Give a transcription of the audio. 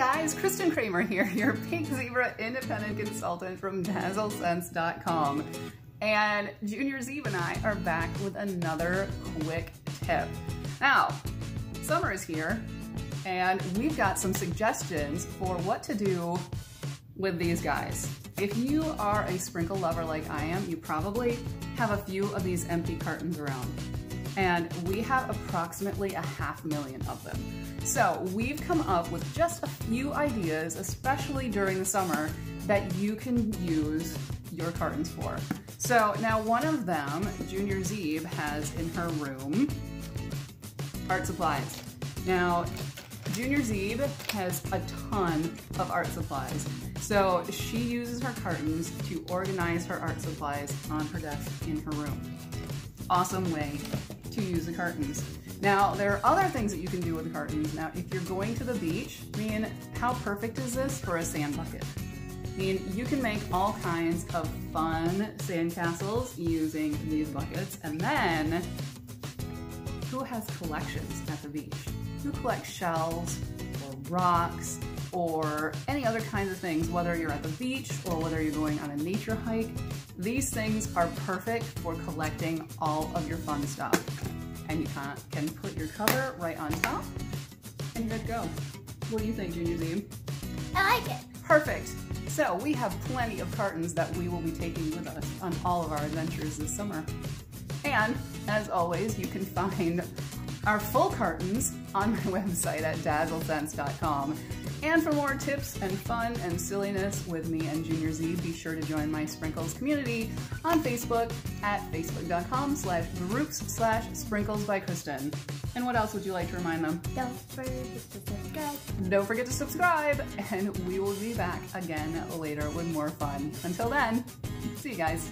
guys, Kristin Kramer here, your Pink Zebra independent consultant from DazzleScents.com. And Junior Zeeb and I are back with another quick tip. Now, summer is here, and we've got some suggestions for what to do with these guys. If you are a sprinkle lover like I am, you probably have a few of these empty cartons around and we have approximately a half million of them. So we've come up with just a few ideas, especially during the summer, that you can use your cartons for. So now one of them, Junior Zeeb, has in her room art supplies. Now, Junior Zeeb has a ton of art supplies. So she uses her cartons to organize her art supplies on her desk in her room. Awesome way to use the cartons. Now, there are other things that you can do with the cartons. Now, if you're going to the beach, I mean, how perfect is this for a sand bucket? I mean, you can make all kinds of fun sandcastles using these buckets. And then, who has collections at the beach? Who collects shells or rocks or any other kinds of things, whether you're at the beach or whether you're going on a nature hike. These things are perfect for collecting all of your fun stuff. And you can, can put your cover right on top and you're good to go. What do you think, Junior Zeeb? I like it. Perfect. So we have plenty of cartons that we will be taking with us on all of our adventures this summer. And as always, you can find our full cartons on my website at dazzlescents.com. And for more tips and fun and silliness with me and Junior Z, be sure to join my Sprinkles community on Facebook at facebook.com slash groups slash sprinkles by Kristin. And what else would you like to remind them? Don't forget to subscribe. Don't forget to subscribe, and we will be back again later with more fun. Until then, see you guys.